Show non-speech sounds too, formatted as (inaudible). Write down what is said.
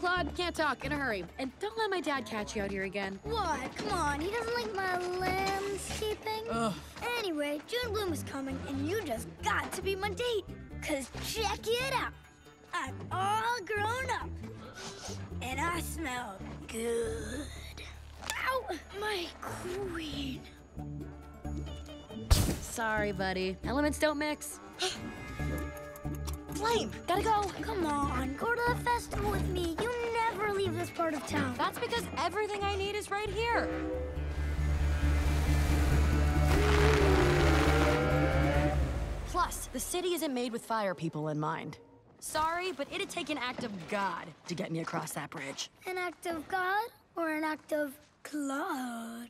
Clod, can't talk. In a hurry. And don't let my dad catch you out here again. What? Come on, he doesn't like my landscaping. Ugh. Anyway, June Bloom is coming, and you just got to be my date. Cause check it out. I'm all grown up. And I smell good. Ow! My queen. Sorry, buddy. Elements don't mix. (gasps) (gasps) Flame! Gotta go. Come on, go to the festival with me. You never leave this part of town. That's because everything I need is right here. Plus, the city isn't made with fire people in mind. Sorry, but it'd take an act of God to get me across that bridge. An act of God or an act of Clod?